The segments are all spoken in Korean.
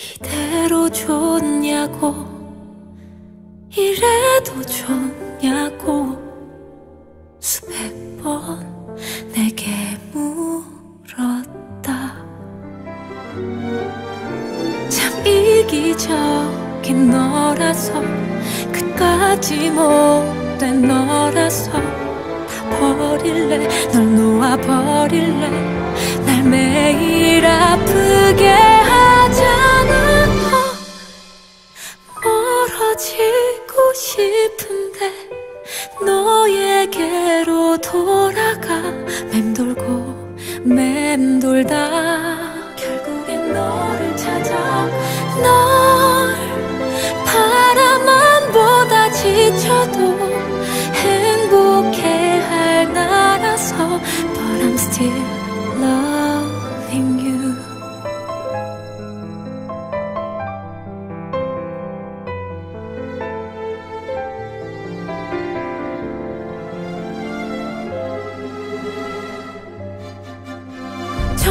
이대로 좋냐고 이래도 좋냐고 수백 번 내게 물었다. 참 이기적인 너라서 끝까지 못된 너라서 다 버릴래 널 놓아버릴래. 날 매일 아프 싶은데 너에게로 돌아가 맴돌고 맴돌다. 결국엔 너를 찾아 널 바라만 보다 지쳐도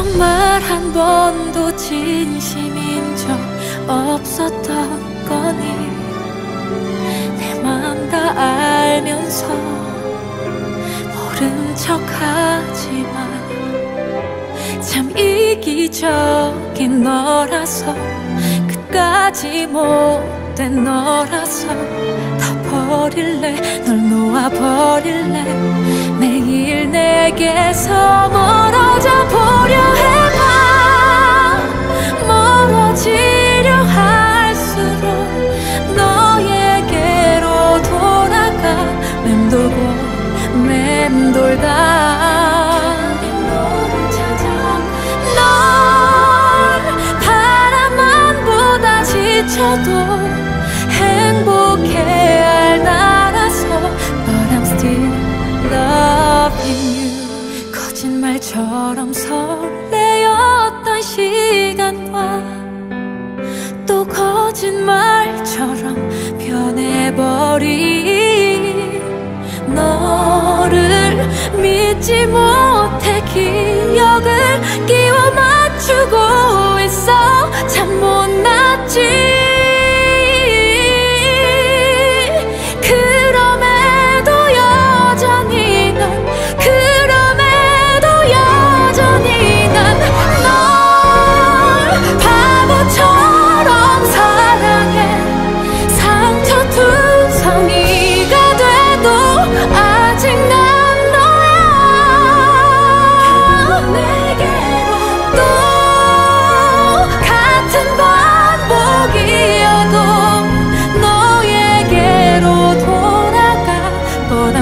정말 한 번도 진심인 적 없었던 거니 내 마음 다 알면서 모른 척 하지만 참 이기적인 너라서 끝까지 못된 너라서 다 버릴래 널 놓아버릴래. 매일 내게서 멀 지쳐도 행복해. 할 나라서 But I'm still loving you. 거짓말처럼 설레었던 시간과 또 거짓말처럼 변해버린 너를 믿지 못해. 기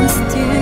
still